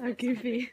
Oh, goofy.